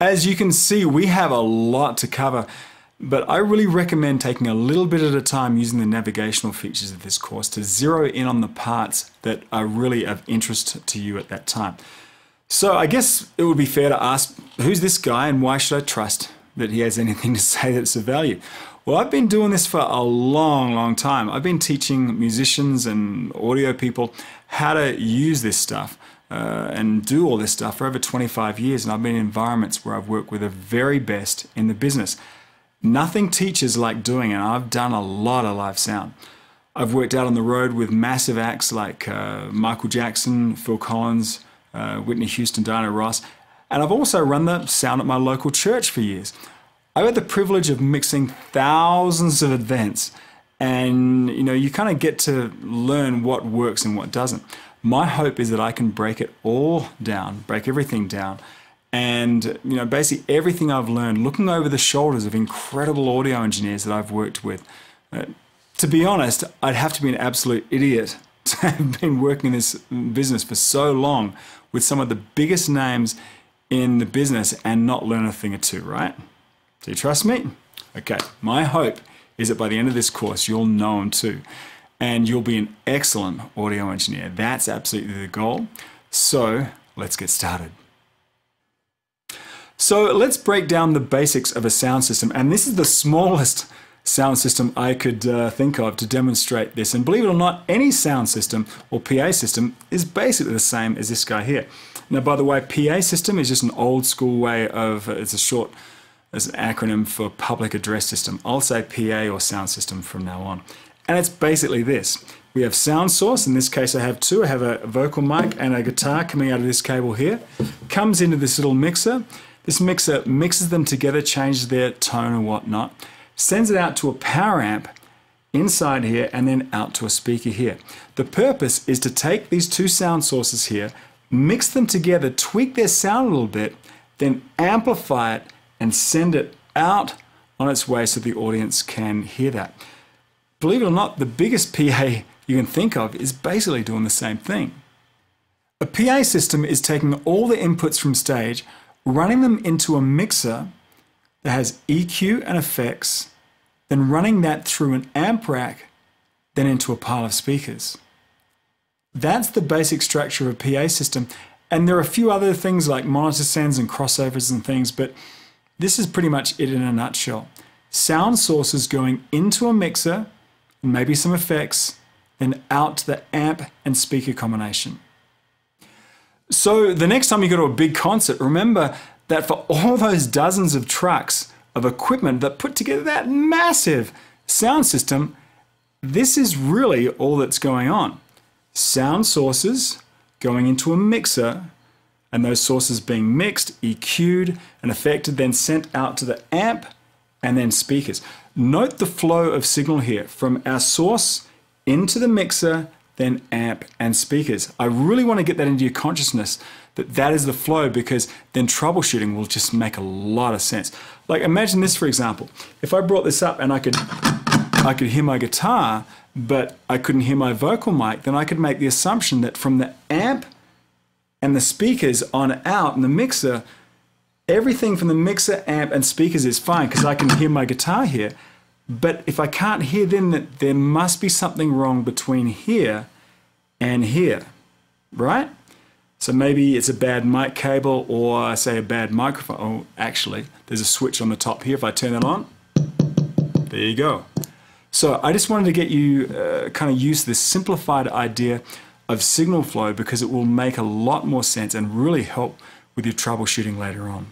As you can see, we have a lot to cover, but I really recommend taking a little bit at a time using the navigational features of this course to zero in on the parts that are really of interest to you at that time. So I guess it would be fair to ask, who's this guy and why should I trust that he has anything to say that's of value? Well, I've been doing this for a long, long time. I've been teaching musicians and audio people how to use this stuff uh, and do all this stuff for over 25 years. And I've been in environments where I've worked with the very best in the business. Nothing teaches like doing it. I've done a lot of live sound. I've worked out on the road with massive acts like uh, Michael Jackson, Phil Collins, uh, Whitney Houston, Diana Ross, and I've also run the sound at my local church for years. I've had the privilege of mixing thousands of events, and you know, you kind of get to learn what works and what doesn't. My hope is that I can break it all down, break everything down, and you know, basically everything I've learned, looking over the shoulders of incredible audio engineers that I've worked with. Uh, to be honest, I'd have to be an absolute idiot to have been working in this business for so long with some of the biggest names in the business and not learn a thing or two, right? Do you trust me? Okay, my hope is that by the end of this course, you'll know them too. And you'll be an excellent audio engineer. That's absolutely the goal. So let's get started. So let's break down the basics of a sound system. And this is the smallest sound system I could uh, think of to demonstrate this. And believe it or not, any sound system or PA system is basically the same as this guy here. Now, by the way, PA system is just an old school way of, uh, it's a short, it's an acronym for public address system. I'll say PA or sound system from now on. And it's basically this. We have sound source, in this case I have two. I have a vocal mic and a guitar coming out of this cable here. Comes into this little mixer. This mixer mixes them together, changes their tone and whatnot sends it out to a power amp inside here and then out to a speaker here. The purpose is to take these two sound sources here, mix them together, tweak their sound a little bit, then amplify it and send it out on its way so the audience can hear that. Believe it or not, the biggest PA you can think of is basically doing the same thing. A PA system is taking all the inputs from stage, running them into a mixer that has EQ and effects, then running that through an amp rack, then into a pile of speakers. That's the basic structure of a PA system. And there are a few other things like monitor sends and crossovers and things, but this is pretty much it in a nutshell. Sound sources going into a mixer, maybe some effects, then out to the amp and speaker combination. So the next time you go to a big concert, remember that for all those dozens of trucks of equipment that put together that massive sound system, this is really all that's going on. Sound sources going into a mixer, and those sources being mixed, EQ'd, and affected, then sent out to the amp and then speakers. Note the flow of signal here from our source into the mixer, then amp and speakers. I really want to get that into your consciousness that that is the flow because then troubleshooting will just make a lot of sense. Like imagine this for example. If I brought this up and I could I could hear my guitar, but I couldn't hear my vocal mic, then I could make the assumption that from the amp and the speakers on out in the mixer, everything from the mixer, amp, and speakers is fine because I can hear my guitar here. But if I can't hear them, that there must be something wrong between here and here, right? So maybe it's a bad mic cable or I say a bad microphone. Oh, actually, there's a switch on the top here. If I turn that on, there you go. So I just wanted to get you uh, kind of use this simplified idea of signal flow because it will make a lot more sense and really help with your troubleshooting later on.